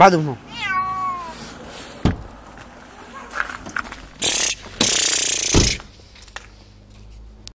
بعدهم هون